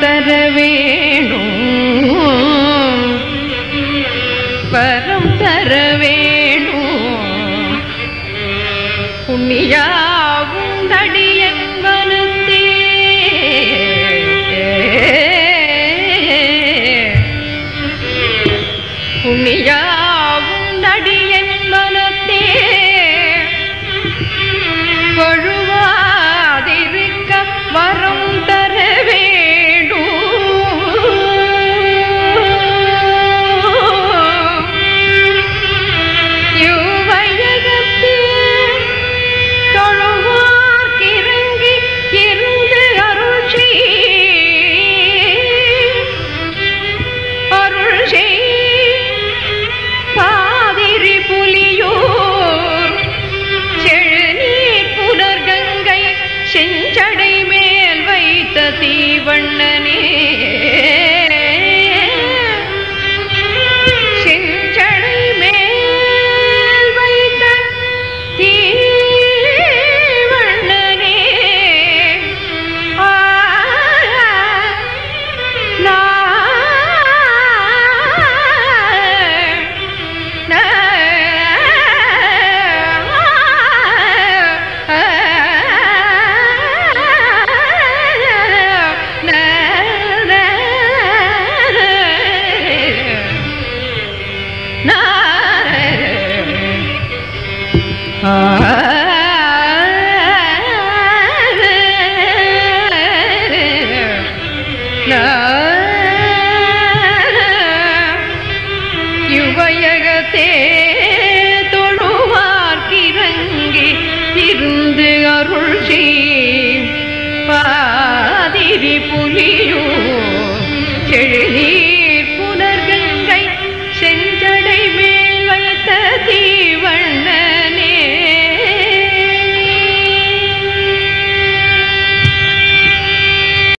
தர வேணும். வரம் தர வேணும். புண்ணியாவும் தடியன் வனத்தே புண்ணியாவும் செஞ்சடை மேல் வைத்த தீவண்ணனே. யுவயகத்தே தொழுவார்க்கிறங்கி இருந்து அருள் பாதிரி புலியோ செழுநீர்